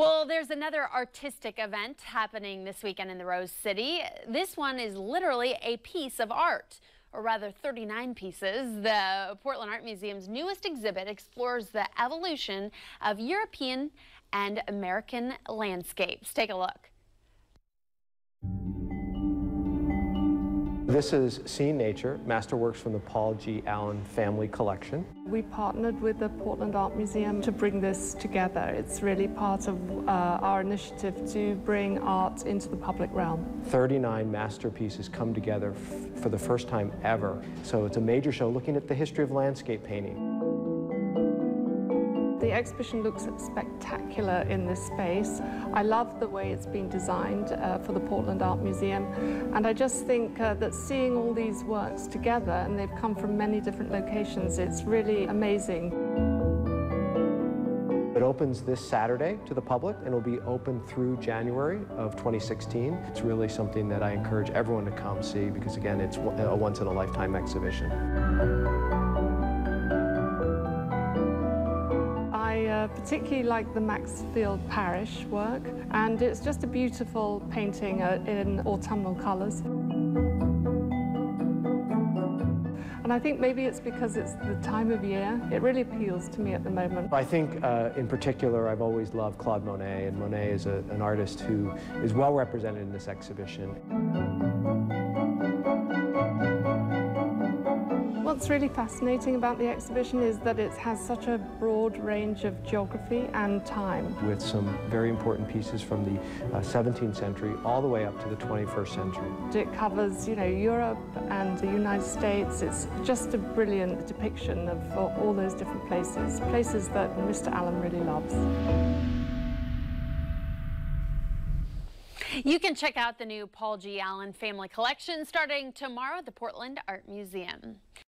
Well, there's another artistic event happening this weekend in the Rose City. This one is literally a piece of art, or rather 39 pieces. The Portland Art Museum's newest exhibit explores the evolution of European and American landscapes. Take a look. This is Seeing Nature, masterworks from the Paul G. Allen family collection. We partnered with the Portland Art Museum to bring this together. It's really part of uh, our initiative to bring art into the public realm. 39 masterpieces come together for the first time ever. So it's a major show looking at the history of landscape painting. The exhibition looks spectacular in this space. I love the way it's been designed uh, for the Portland Art Museum and I just think uh, that seeing all these works together and they've come from many different locations, it's really amazing. It opens this Saturday to the public and will be open through January of 2016. It's really something that I encourage everyone to come see because again, it's a once-in-a-lifetime exhibition. Particularly like the Maxfield Parrish work, and it's just a beautiful painting uh, in autumnal colours. And I think maybe it's because it's the time of year. It really appeals to me at the moment. I think uh, in particular I've always loved Claude Monet, and Monet is a, an artist who is well represented in this exhibition. What's really fascinating about the exhibition is that it has such a broad range of geography and time. With some very important pieces from the uh, 17th century all the way up to the 21st century. It covers, you know, Europe and the United States. It's just a brilliant depiction of all those different places, places that Mr. Allen really loves. You can check out the new Paul G. Allen Family Collection starting tomorrow at the Portland Art Museum.